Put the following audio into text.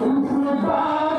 Who provides?